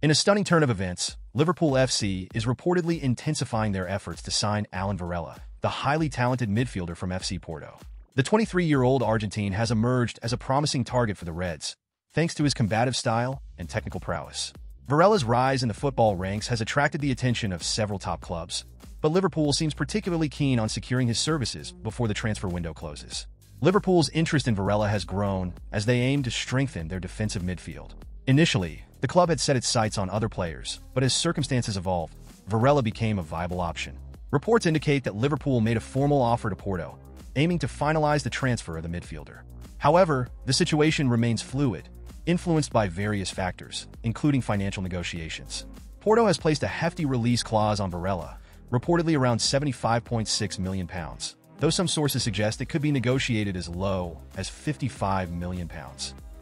In a stunning turn of events, Liverpool FC is reportedly intensifying their efforts to sign Alan Varela, the highly talented midfielder from FC Porto. The 23-year-old Argentine has emerged as a promising target for the Reds, thanks to his combative style and technical prowess. Varela's rise in the football ranks has attracted the attention of several top clubs, but Liverpool seems particularly keen on securing his services before the transfer window closes. Liverpool's interest in Varela has grown as they aim to strengthen their defensive midfield. Initially, the club had set its sights on other players, but as circumstances evolved, Varela became a viable option. Reports indicate that Liverpool made a formal offer to Porto, aiming to finalize the transfer of the midfielder. However, the situation remains fluid, influenced by various factors, including financial negotiations. Porto has placed a hefty release clause on Varela, reportedly around £75.6 million, though some sources suggest it could be negotiated as low as £55 million.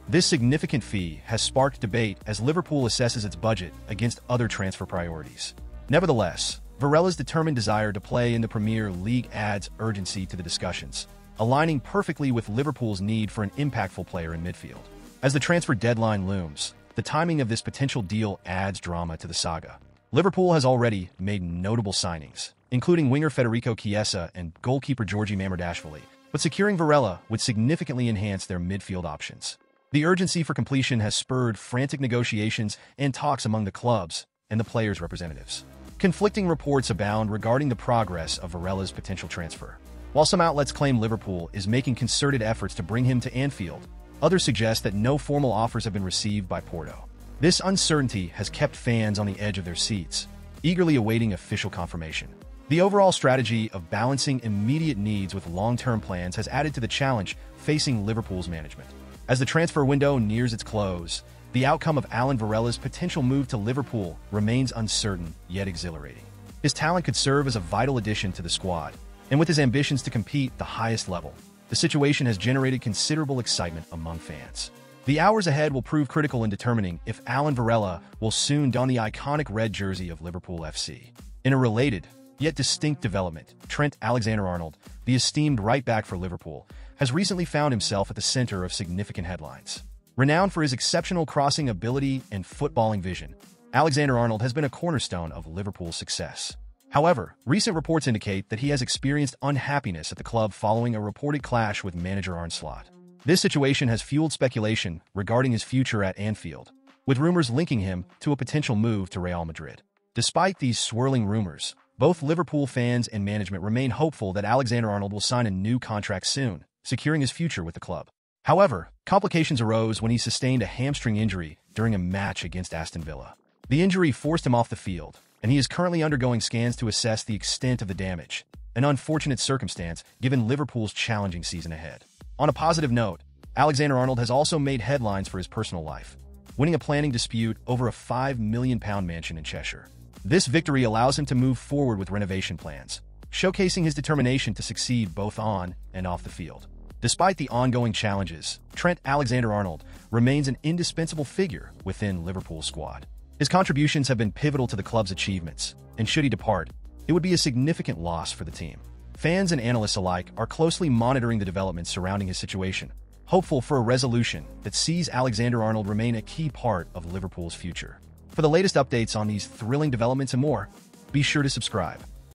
This significant fee has sparked debate as Liverpool assesses its budget against other transfer priorities. Nevertheless, Varela's determined desire to play in the Premier League adds urgency to the discussions, aligning perfectly with Liverpool's need for an impactful player in midfield. As the transfer deadline looms, the timing of this potential deal adds drama to the saga. Liverpool has already made notable signings, including winger Federico Chiesa and goalkeeper Georgi Mamardashvili, but securing Varela would significantly enhance their midfield options. The urgency for completion has spurred frantic negotiations and talks among the clubs and the players' representatives. Conflicting reports abound regarding the progress of Varela's potential transfer. While some outlets claim Liverpool is making concerted efforts to bring him to Anfield, others suggest that no formal offers have been received by Porto. This uncertainty has kept fans on the edge of their seats, eagerly awaiting official confirmation. The overall strategy of balancing immediate needs with long-term plans has added to the challenge facing Liverpool's management. As the transfer window nears its close, the outcome of Alan Varela's potential move to Liverpool remains uncertain yet exhilarating. His talent could serve as a vital addition to the squad, and with his ambitions to compete the highest level, the situation has generated considerable excitement among fans. The hours ahead will prove critical in determining if Alan Varela will soon don the iconic red jersey of Liverpool FC. In a related, yet distinct development, Trent Alexander-Arnold, the esteemed right-back for Liverpool, has recently found himself at the center of significant headlines. Renowned for his exceptional crossing ability and footballing vision, Alexander-Arnold has been a cornerstone of Liverpool's success. However, recent reports indicate that he has experienced unhappiness at the club following a reported clash with manager Arne Slot. This situation has fueled speculation regarding his future at Anfield, with rumors linking him to a potential move to Real Madrid. Despite these swirling rumors, both Liverpool fans and management remain hopeful that Alexander-Arnold will sign a new contract soon, securing his future with the club. However, complications arose when he sustained a hamstring injury during a match against Aston Villa. The injury forced him off the field, and he is currently undergoing scans to assess the extent of the damage, an unfortunate circumstance given Liverpool's challenging season ahead. On a positive note, Alexander-Arnold has also made headlines for his personal life, winning a planning dispute over a £5 million mansion in Cheshire. This victory allows him to move forward with renovation plans, showcasing his determination to succeed both on and off the field. Despite the ongoing challenges, Trent Alexander-Arnold remains an indispensable figure within Liverpool's squad. His contributions have been pivotal to the club's achievements, and should he depart, it would be a significant loss for the team. Fans and analysts alike are closely monitoring the developments surrounding his situation, hopeful for a resolution that sees Alexander-Arnold remain a key part of Liverpool's future. For the latest updates on these thrilling developments and more, be sure to subscribe.